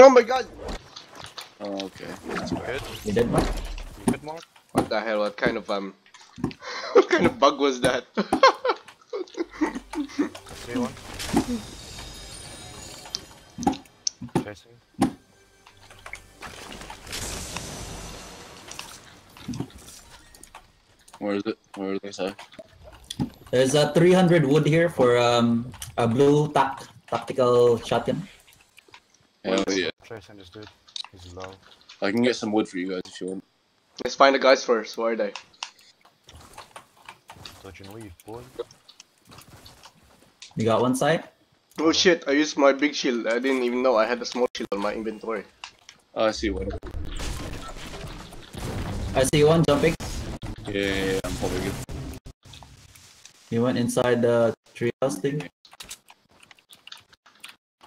Oh my god! Oh, okay. Good. You dead, Mark? You good, Mark? What the hell? What kind of um? What kind of bug was that? See one? Chasing. Where is it? Where are? There's a 300 wood here for um a blue tac tactical shotgun. Hell yeah. Chasing this dude. He's low. I can get some wood for you guys if you want. Let's find the guys first. Where are they? Touch and leave, boy. You got one side? Oh shit! I used my big shield. I didn't even know I had a small shield on my inventory. Oh, I see one. I see one jumping. Yeah, yeah, yeah, I'm probably good. He went inside the treehouse thing.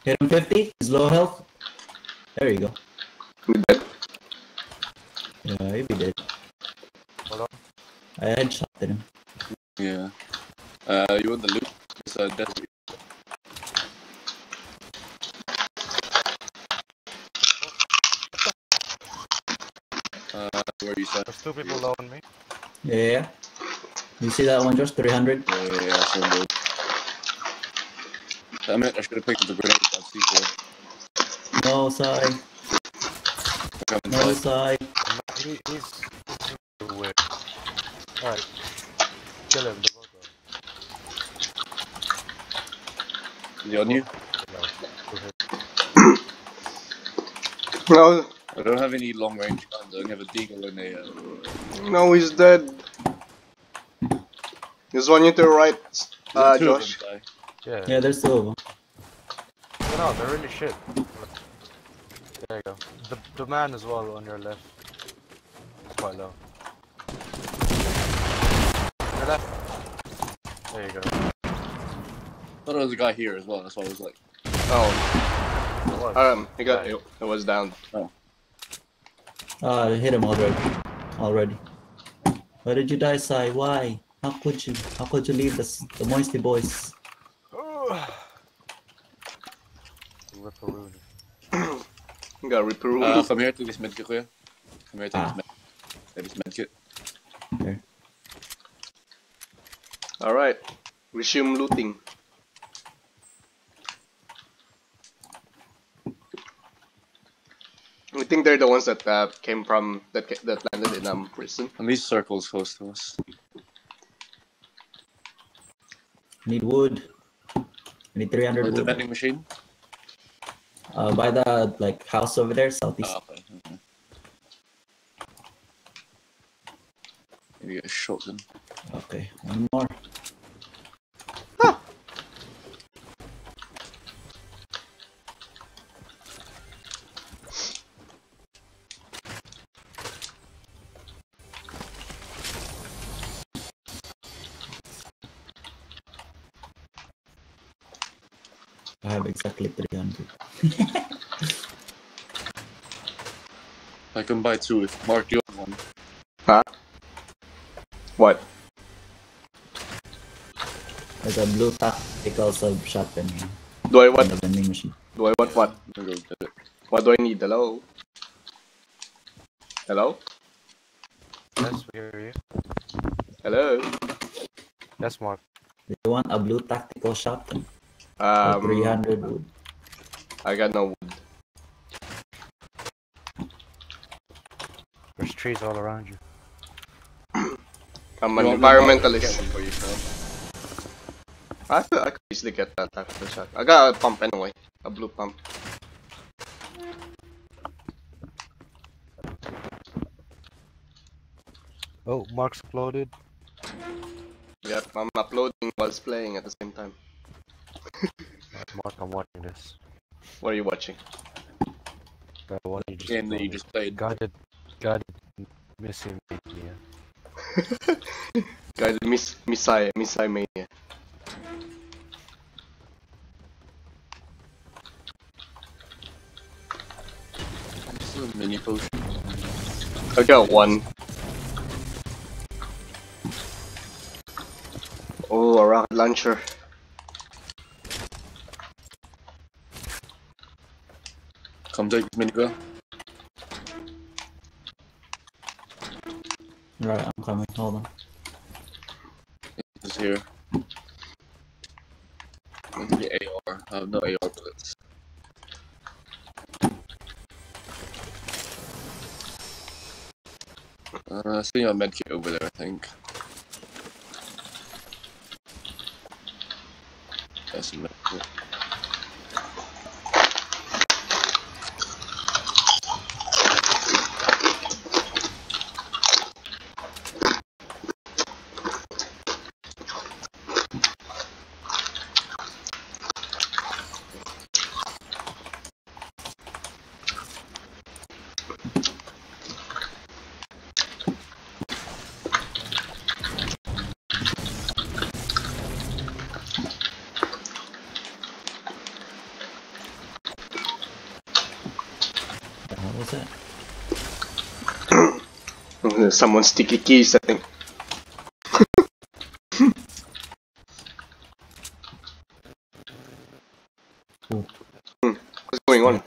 Hit him 50. He's low health. There you go. You dead? Yeah, he'd be dead. Hold on. I headshotted him. Yeah. Uh, you want the loot? It's uh, desert. Uh, where you said? There's two people low on me. Yeah, yeah, yeah. You see that one, Josh? 300. Yeah, yeah, yeah, I saw them. I meant I should have picked up the grenade. That's C4. No side. No side. side. He, he's, he's weird. Alright. Kill him, the both Is he on you? No, I don't have any long range guns. I only have a deagle and a. Uh, no, he's dead. There's one you to the right, uh, Josh. Yeah. Yeah, there's two of them. No, no, they're really shit. There you go. The, the man as well on your left. He's quite low. Your left. There you go. I thought there was a guy here as well. That's why I was like, Oh, It was. um, he got Right. it was down. Uh, hit him already. Already. Why did you die, Sai? Why? How could you? How could you leave the, the Moisty boys? You got Ripperoo. uh, come here to this medkit, kuya. Come here to Ah. this med. Take this medkit. Alright, resume looting. I think they're the ones that uh, came from that ca- that landed in um prison. And these circles close to us. Need wood. Need 300 With the vending machine. Uh, by the like house over there, southeast. Ah, okay. okay. Maybe a shotgun. Okay, one more. I have exactly 300. I can buy two if Mark you want one. Huh? What? There's a blue tactical sub shotgun here. Do I on want? the vending machine. Do I want what? I'll go get it. What do I need? Hello? Hello? Yes, we hear you. Hello? Yes, Mark. Do you want a blue tactical shotgun? For Um, 300 wood. I got no wood. There's trees all around you. I'm an want me to buy- Get environmentalist. for you, Phil. I feel I could easily get that type of shot. I got a pump anyway. A blue pump. Oh, Mark's exploded. Yep, I'm uploading whilst playing at the same time. Mark, I'm watching this. What are you watching? The one you just Game that you just played. Guided, guided missing media. Guys, Miss Missai Missai Mania. A mini potion. I got one. Oh, a rocket launcher. Come take this minigun. Right, I'm coming. Hold on. It's here. At the AR. I have no AR bullets. Uh, I see a medkit over there, I think. That's a medkit. Someone sticky keys, I think. Hmm, What's going on?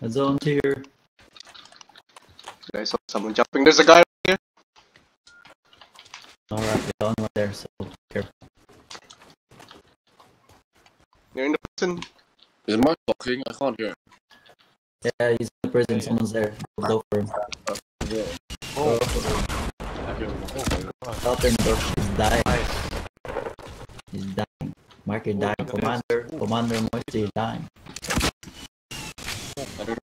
The zone's here. I saw someone jumping. There's a guy right here. Alright, the zone right there, so careful. You're in the prison. Is Mark talking? I can't hear. Yeah, he's in the prison. Someone's there. Go for him. Oh, Out there in. He's dying. nice. He's dying. Mark, you're oh, dying. look at. Commander, Commander Moisty is dying. I don't.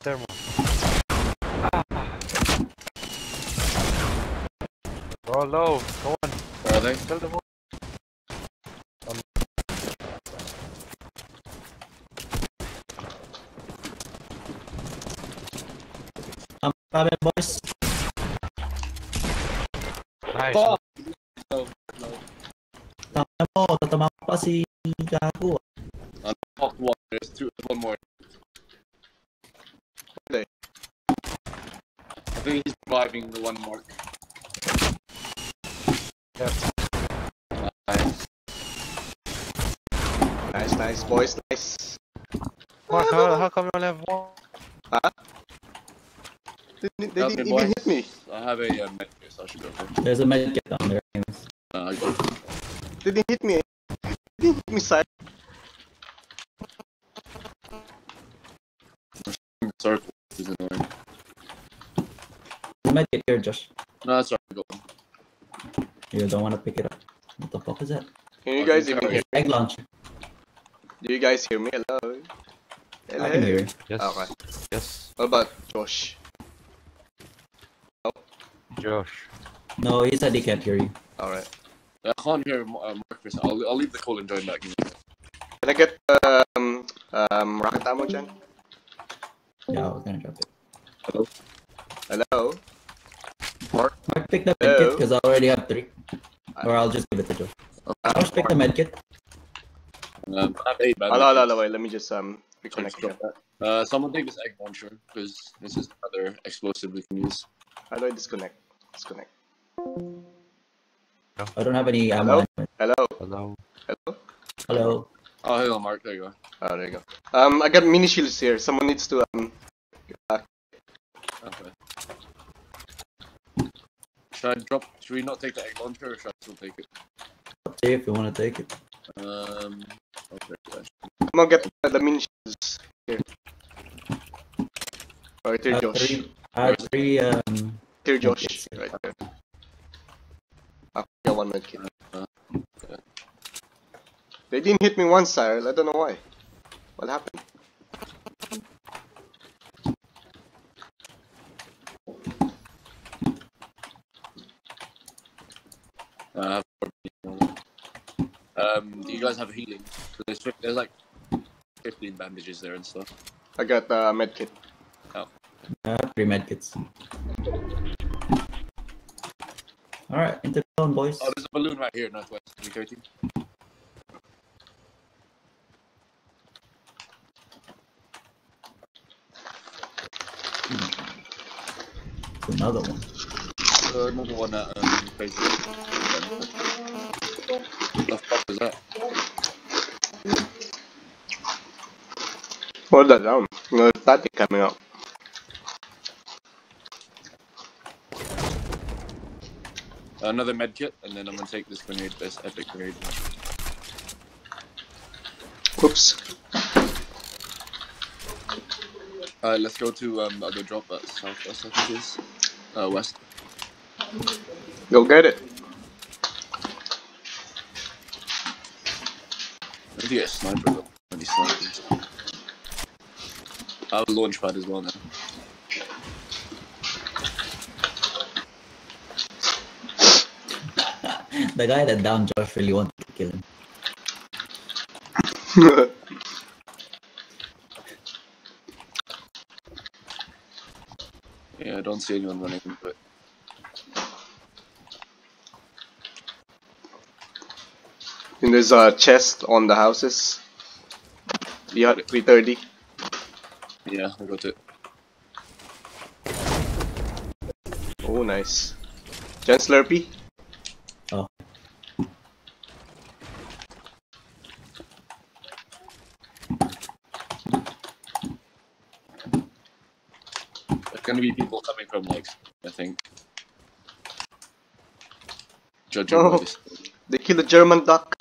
Thermal. Ah. Bro, low. Go on. Where are they? Tell them. I'm boys. Nice. Fuck! No, no. Tama mo, tatama pa si Gago. I'm one. There's two. One more. Where are they? I think he's reviving the one mark. Yeah. Nice. Nice, nice, boys, nice. Mark, how, how come you only have one? They, they Help didn't me, even hit me. I have a uh, medkit, so I should go for it. There's a medkit down there. Uh, I go. They didn't hit me. They didn't hit me, side. Circle is annoying. There's a medkit here, Josh. No, that's alright. Go. You don't want to pick it up. What the fuck is that? Can you guys even sorry. hear Egg launcher. Do you guys hear me? Hello? Hello? I can hear it. Yes. Okay. Yes. What about Josh? Josh. No, he said he can't hear you. Alright. I can't hear uh, Marcus. I'll, I'll leave the call and join back. Can I get um, um, rocket ammo, Jen? Yeah, I was gonna drop it. Hello? Hello? Mark, pick the Hello? medkit because I already have three. Or I'll just give it to Josh. Josh, pick the medkit. Um, I have eight bad Hello, hello, hello, wait, let me just um, reconnect here. that. Uh, someone take this egg launcher because this is another explosive we can use. How do I disconnect? Disconnect. I don't have any ammo. Hello? Hello. Hello? Hello. Oh, hello, Mark. There you go. Oh, there you go. Um, I got mini shields here. Someone needs to um. Okay. Should I drop? Should we not take the egg launcher, or should I still take it? Up to you if you want to take it. Um. Okay. yeah. Come on, get uh, the mini shields here. Right here, I have Josh. three, I have three um, Here, Josh. Medkits. Right there. I got one medkit. Uh, They didn't hit me once, sire. I don't know why. What happened? I have four people. Um. Do you guys have healing? There's there's like fifteen bandages there and stuff. I got uh, medkit. I have three medkits. All right, into the balloon, boys. Oh, there's a balloon right here, Northwest 313. Hmm. Another one. Uh, another one um, What the fuck is that? Hold that down. No static coming up. Another med kit, and then I'm gonna take this grenade, this epic grenade. Whoops. Alright, let's go to um, the other drop at southwest, I think it is. Uh, west. Go get it. I need to get a sniper though. I have a launch pad as well now. The guy that downed Josh really wanted to kill him. Yeah, I don't see anyone running into it. and there's a chest on the houses. We Yeah, 330. Yeah, I got it. Oh, nice. Gen Slurpee? Oh. Gonna be people coming from like, I think. Judging Oh. They kill a German duck.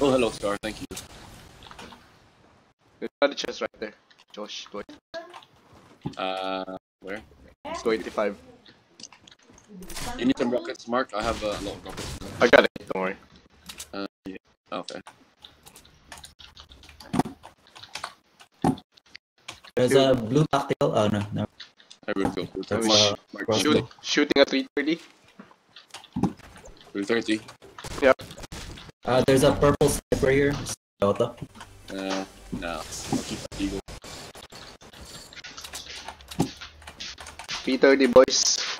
Oh, hello, Star. Thank you. There's another chest right there. Josh, go, Uh, where? go 85. You need some rockets, Mark? I have uh, a lot of rockets. I got it, don't worry. Okay. There's a blue tactical. Oh no, no. I will go. That's, uh, Shoot, shooting at 330. 330. Uh, there's a purple sniper here. Dota. Uh, no. I'll keep that eagle. 330, boys.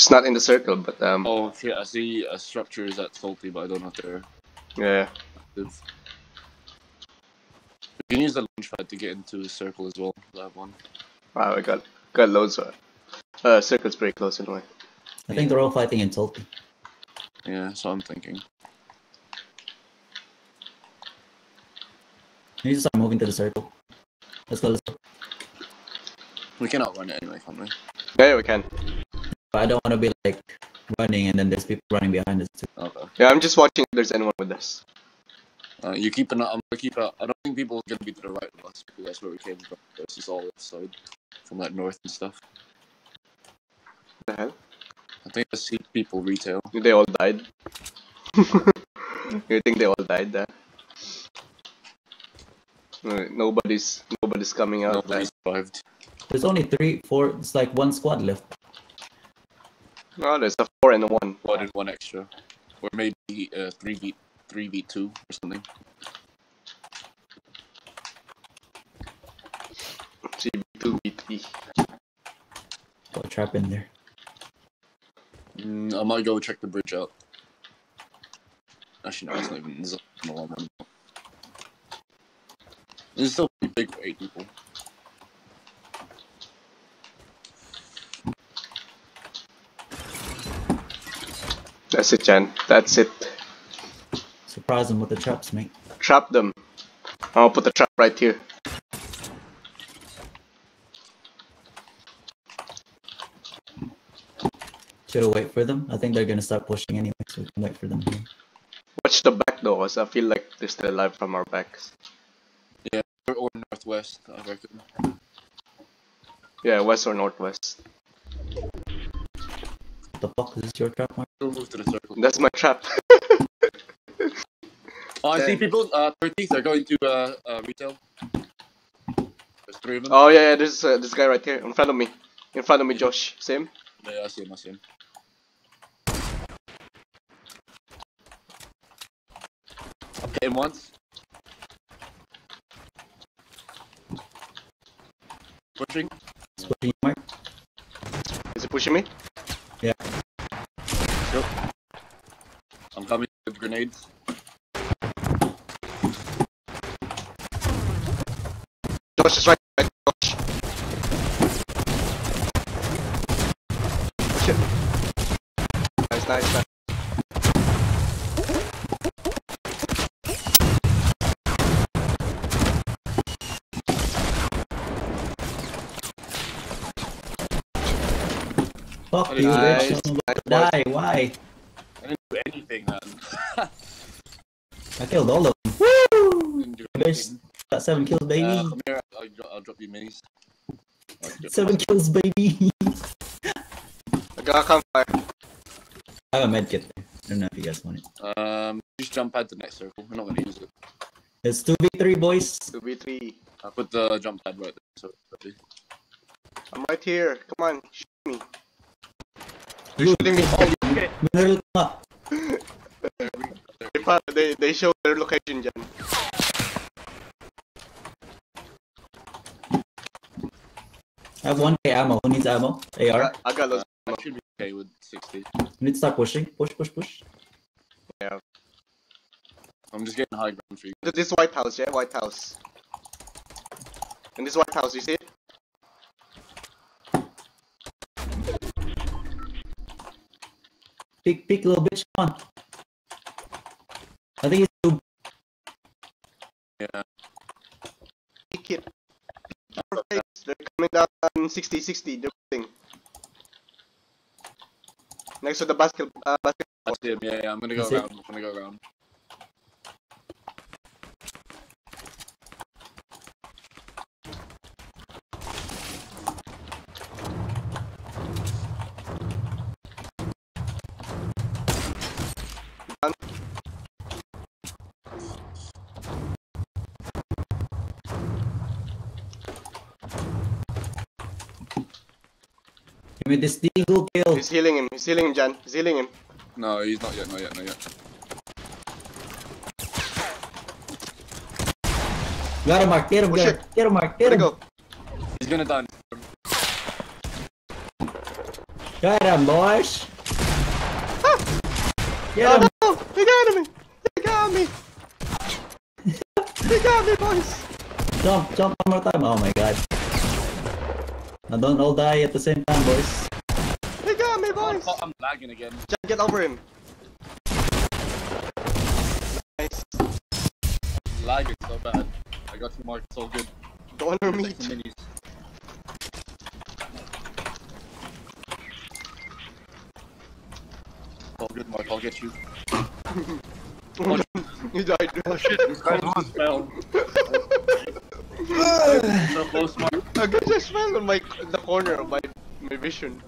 It's not in the circle, but um, Oh, shit, I see a structure is at salty, but I don't know if they're yeah. active. You can use the launch pad to get into a circle as well. That have one. Wow, I got got loads of uh, circles pretty close anyway. I think they're all fighting in Salty. Yeah, so I'm thinking. We need to start moving to the circle. Let's go. Let's go. We can outrun it anyway, can't we? Yeah, we can. But I don't want to be like running and then there's people running behind us too. Okay. Yeah, I'm just watching if there's anyone with us. Uh, you keep an eye. I'm gonna keep a, I don't think people are gonna be to the right of us because that's where we came from. This is all left side. From that north and stuff. the hell? I think I see people retail. They all died. you think they all died there? Nobody's nobody's coming out. Nobody survived. There's only three, four. It's like one squad left. Oh, there's a four and a one. One and one extra. Or maybe uh three v three v two or something. CB2, B3. Got a trap in there. Mm, I might go check the bridge out. Actually no, it's not even it's not one one. It's still pretty big for eight people. That's it, Jan. That's it. Surprise them with the traps, mate. Trap them. I'll put the trap right here. Should we wait for them? I think they're gonna start pushing anyway, so we can wait for them here. Watch the back though, cause I feel like they're still alive from our backs. Yeah, or northwest, I reckon. Yeah, west or northwest. What the fuck is this your trap, Mark? We'll move to the circle. That's my trap. Oh, I see people. Uh, 30, they're going to uh, uh retail. There's three of them. oh yeah, yeah. There's uh, this guy right here in front of me. In front of me, Josh. Same. Yeah, I see him. I see him. Hit him once. Pushing. It's pushing you, Mark. Is he pushing me? Go. I'm coming with grenades. Josh is right. right, Josh. Push it. Nice, nice, nice. Fuck you, Nice, bitch. I'm about to nice, die. Why? I didn't do anything, man. I killed all of them. Woo! didn't do Guys, anything. got seven kills, baby. Uh, come here. I'll, I'll drop you minis. I'll seven kills, baby. I got a campfire. I have a medkit there. I don't know if you guys want it. Um, just jump pad the next circle. We're not gonna use it. It's 2v3, boys. 2v3. I put the jump pad right there. So. I'm right here. Come on, shoot me. You, Shooting me. Oh, you get it. Mineral ka. They, they, they show their location dyan. I have 1k ammo. Who needs ammo? I AR? got, I got those. I should be okay with 60. You need to start pushing. Push, push, push. Yeah. I'm just getting high ground for you. This White House, yeah? White House. In this White House, you see it? Peek, peek, little bitch. Come on. I think it's too. Yeah. Pick it. Your face. They're coming down 60 60. They're moving. Next to the basket. Uh, basket. That's him. Yeah, yeah. I'm gonna go That's it. around. I'm gonna go around. Give me this deagle kill. He's healing him. He's healing him, Jan. He's healing him. No, he's not yet. Not yet. Not yet. Got him, Mark. Get him, oh, Push get him. Get him, Mark. Get Where'd him. go? He's gonna die. Got him, boys. Ah! Get Oh him. no! He got me! He got me! he got me, boys! Jump, jump one more time. Oh my god. Now don't all die at the same time, boys. He got me, Oh, boys! I'm lagging again. Jan, get over him. Nice. Lagging so bad. I got two marks. so good. Go on your Take meat. the minis. All good, Mark. I'll get you. you died. Oh shit. This guy just fell. so close. I just fell on my the corner of my my vision.